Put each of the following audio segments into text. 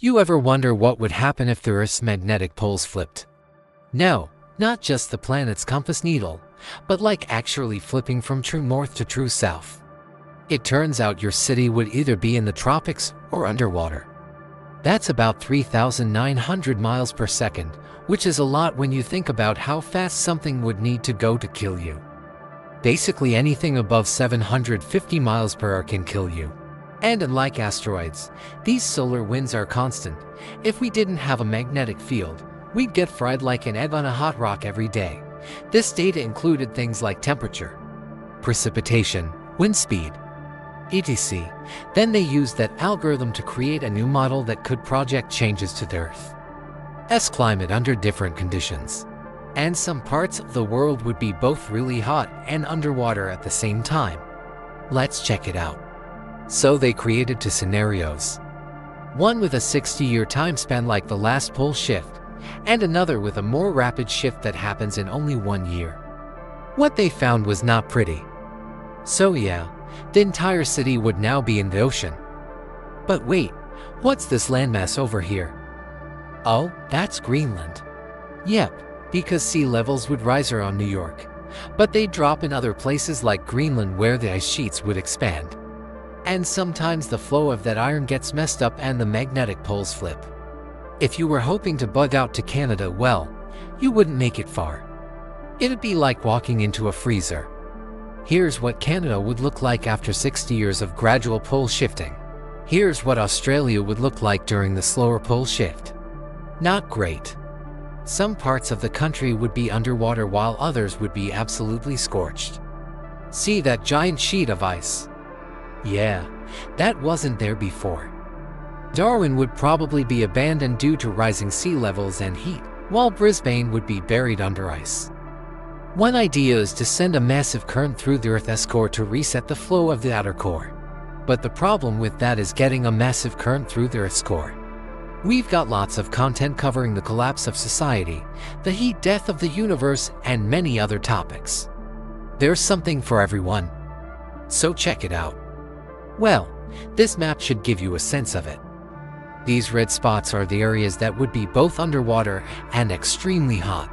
You ever wonder what would happen if the Earth's magnetic poles flipped? No, not just the planet's compass needle, but like actually flipping from true north to true south. It turns out your city would either be in the tropics or underwater. That's about 3,900 miles per second, which is a lot when you think about how fast something would need to go to kill you. Basically anything above 750 miles per hour can kill you. And unlike asteroids, these solar winds are constant. If we didn't have a magnetic field, we'd get fried like an egg on a hot rock every day. This data included things like temperature, precipitation, wind speed, etc. Then they used that algorithm to create a new model that could project changes to the Earth's climate under different conditions. And some parts of the world would be both really hot and underwater at the same time. Let's check it out. So they created two scenarios. One with a 60-year time span like the last pole shift, and another with a more rapid shift that happens in only one year. What they found was not pretty. So yeah, the entire city would now be in the ocean. But wait, what's this landmass over here? Oh, that's Greenland. Yep, because sea levels would rise around New York. But they'd drop in other places like Greenland where the ice sheets would expand and sometimes the flow of that iron gets messed up and the magnetic poles flip. If you were hoping to bug out to Canada, well, you wouldn't make it far. It'd be like walking into a freezer. Here's what Canada would look like after 60 years of gradual pole shifting. Here's what Australia would look like during the slower pole shift. Not great. Some parts of the country would be underwater while others would be absolutely scorched. See that giant sheet of ice? Yeah, that wasn't there before. Darwin would probably be abandoned due to rising sea levels and heat, while Brisbane would be buried under ice. One idea is to send a massive current through the Earth's core to reset the flow of the outer core. But the problem with that is getting a massive current through the Earth's core. We've got lots of content covering the collapse of society, the heat death of the universe, and many other topics. There's something for everyone. So check it out. Well, this map should give you a sense of it. These red spots are the areas that would be both underwater and extremely hot.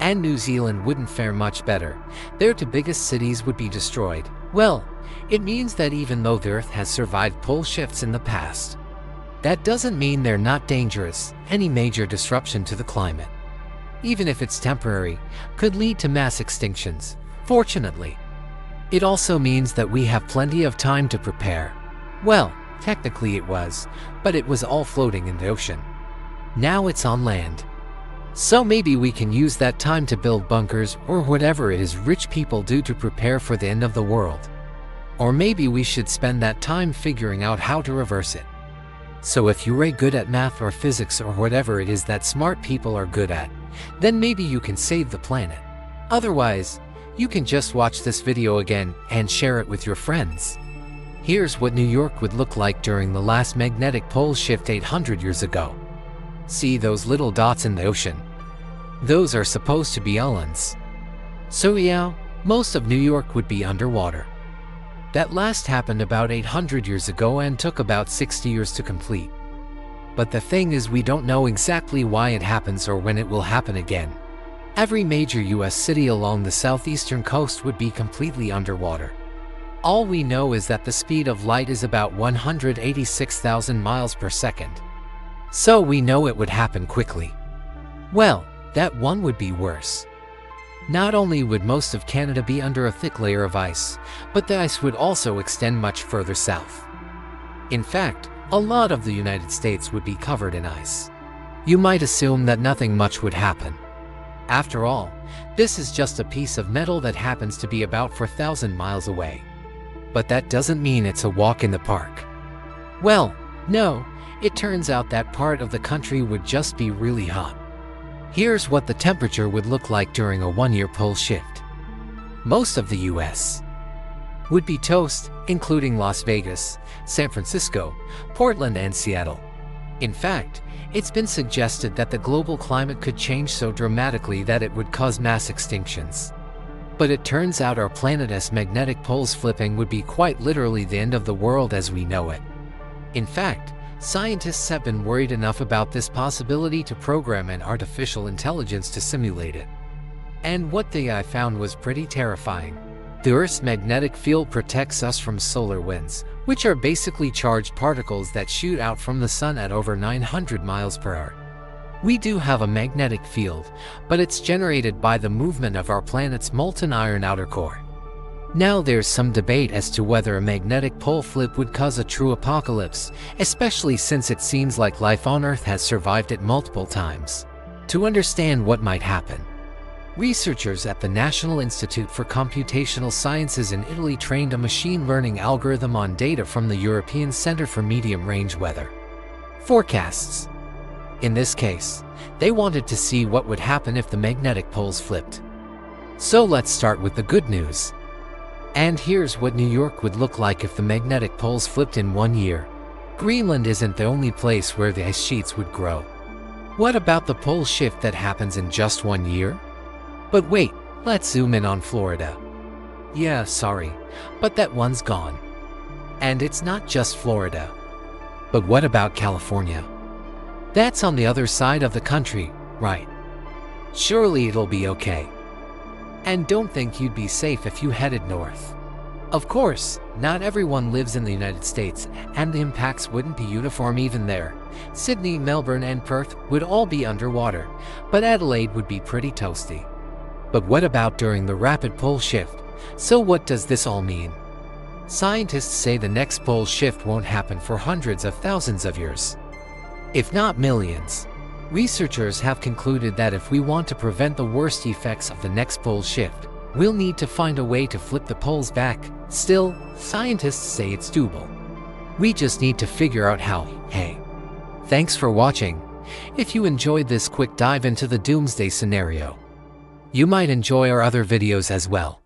And New Zealand wouldn't fare much better. Their two biggest cities would be destroyed. Well, it means that even though the Earth has survived pole shifts in the past, that doesn't mean they're not dangerous. Any major disruption to the climate, even if it's temporary, could lead to mass extinctions. Fortunately, it also means that we have plenty of time to prepare. Well, technically it was, but it was all floating in the ocean. Now it's on land. So maybe we can use that time to build bunkers or whatever it is rich people do to prepare for the end of the world. Or maybe we should spend that time figuring out how to reverse it. So if you're good at math or physics or whatever it is that smart people are good at, then maybe you can save the planet. Otherwise, you can just watch this video again and share it with your friends. Here's what New York would look like during the last magnetic pole shift 800 years ago. See those little dots in the ocean? Those are supposed to be islands. So yeah, most of New York would be underwater. That last happened about 800 years ago and took about 60 years to complete. But the thing is we don't know exactly why it happens or when it will happen again. Every major US city along the southeastern coast would be completely underwater. All we know is that the speed of light is about 186,000 miles per second. So we know it would happen quickly. Well, that one would be worse. Not only would most of Canada be under a thick layer of ice, but the ice would also extend much further south. In fact, a lot of the United States would be covered in ice. You might assume that nothing much would happen. After all, this is just a piece of metal that happens to be about 4,000 miles away. But that doesn't mean it's a walk in the park. Well, no, it turns out that part of the country would just be really hot. Here's what the temperature would look like during a one-year pole shift. Most of the US would be toast, including Las Vegas, San Francisco, Portland, and Seattle. In fact, it's been suggested that the global climate could change so dramatically that it would cause mass extinctions. But it turns out our planet's magnetic poles flipping would be quite literally the end of the world as we know it. In fact, Scientists have been worried enough about this possibility to program an artificial intelligence to simulate it. And what they I found was pretty terrifying. The Earth's magnetic field protects us from solar winds, which are basically charged particles that shoot out from the sun at over 900 miles per hour. We do have a magnetic field, but it's generated by the movement of our planet's molten iron outer core. Now there's some debate as to whether a magnetic pole flip would cause a true apocalypse, especially since it seems like life on Earth has survived it multiple times. To understand what might happen, researchers at the National Institute for Computational Sciences in Italy trained a machine learning algorithm on data from the European Center for Medium Range Weather forecasts. In this case, they wanted to see what would happen if the magnetic poles flipped. So let's start with the good news. And here's what New York would look like if the magnetic poles flipped in one year. Greenland isn't the only place where the ice sheets would grow. What about the pole shift that happens in just one year? But wait, let's zoom in on Florida. Yeah, sorry, but that one's gone. And it's not just Florida. But what about California? That's on the other side of the country, right? Surely it'll be okay. And don't think you'd be safe if you headed north. Of course, not everyone lives in the United States, and the impacts wouldn't be uniform even there. Sydney, Melbourne, and Perth would all be underwater, but Adelaide would be pretty toasty. But what about during the rapid pole shift? So what does this all mean? Scientists say the next pole shift won't happen for hundreds of thousands of years, if not millions. Researchers have concluded that if we want to prevent the worst effects of the next pole shift, we'll need to find a way to flip the poles back. Still, scientists say it's doable. We just need to figure out how. Hey. Thanks for watching. If you enjoyed this quick dive into the doomsday scenario, you might enjoy our other videos as well.